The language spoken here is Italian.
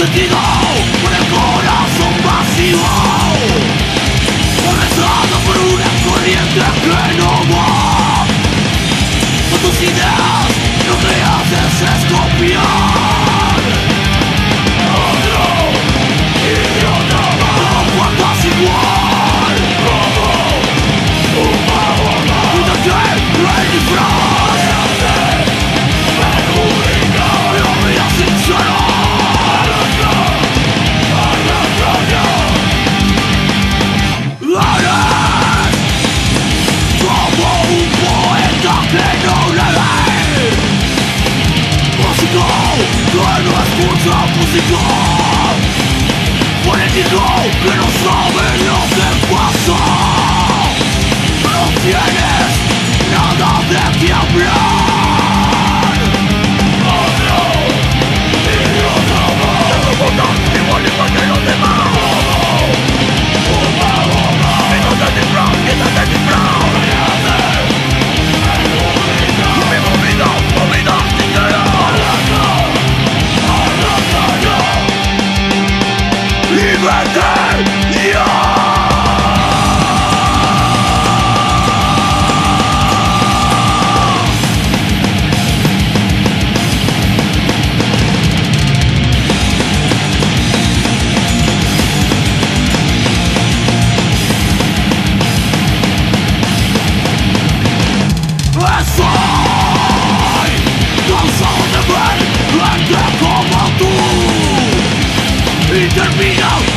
sentido por el corazón vacío Arrastrado por una corriente que no va Con tus ideas no te haces escopiar música Político que no sabe lo que pasa No tienes nada de qué hablar be no